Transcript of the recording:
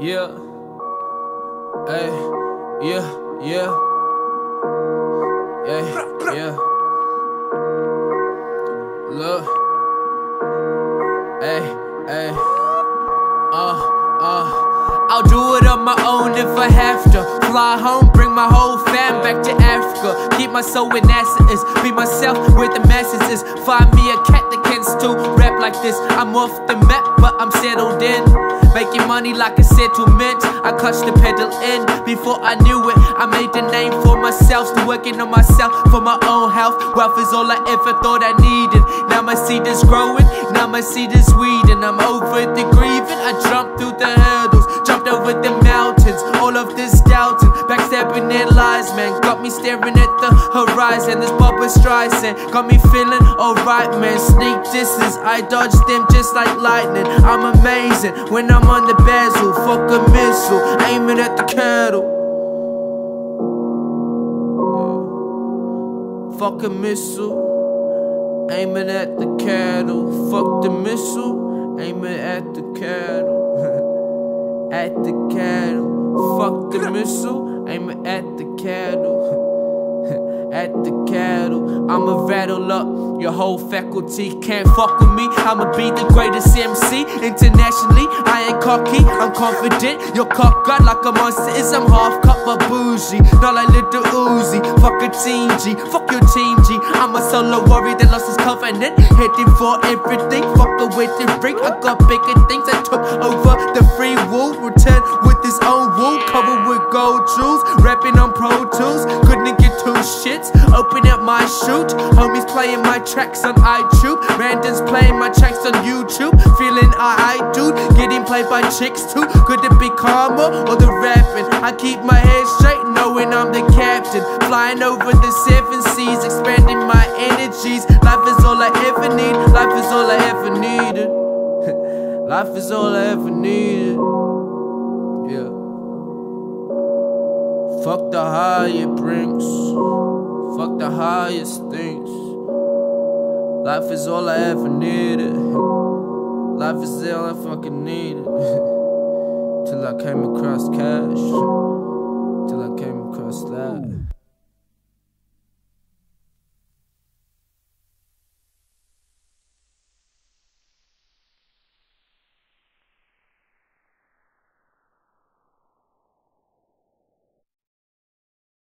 Yeah. Hey. Yeah. Yeah. Yeah. Yeah. Look. Hey. Hey. Uh. Uh. I'll do it on my own if I have to. Fly home, bring my whole fam back to Africa. Keep my soul in essence. Be myself where the masses is. Find me a cat that can still rap like this. I'm off the map, but I'm settled in. Making money like a settlement. I clutched the pedal in before I knew it. I made a name for myself, still working on myself for my own health. Wealth is all I ever thought I needed. Now my seed is growing, now my seed is weeding. I'm over the grieving. I jumped through the hurdles, jumped over the mountains. All of this doubting, backstabbing and lies, man. Got me staring at the horizon. This Barbra Streisand got me feeling alright, man. Sneak distance, I dodge them just like lightning. I'm amazing when I'm on the bezel. Fuck a missile, aiming at the kettle. Fuck a missile, aiming at the cattle. Fuck the missile, aiming at the cattle. at the cattle. Fuck the missile, aiming at the cattle. at the cattle. I'ma rattle up your whole faculty. Can't fuck with me. I'ma be the greatest MC internationally. I ain't cocky, I'm confident. Your cock got like a monster. Is I'm half cut but bougie. Not like Lil Uzi. Fuck a team G. Fuck your team G. I'm a solo warrior that lost his covenant. Heading for everything. Fuck the ring. I got bigger things. I took over Rapping on Pro Tools. Couldn't get two shits. Open up my shoot. Homies playing my tracks on iTunes. Randoms playing my tracks on YouTube. Feeling alright, dude. Getting played by chicks too. Could it be karma or the rapping? I keep my head straight, knowing I'm the captain. Flying over the seven seas, expanding my energies. Life is all I ever need. Life is all I ever needed. Life is all I ever needed. Fuck the high it brings. Fuck the highest things. Life is all I ever needed. Life is all I fucking needed. Till I came across cash.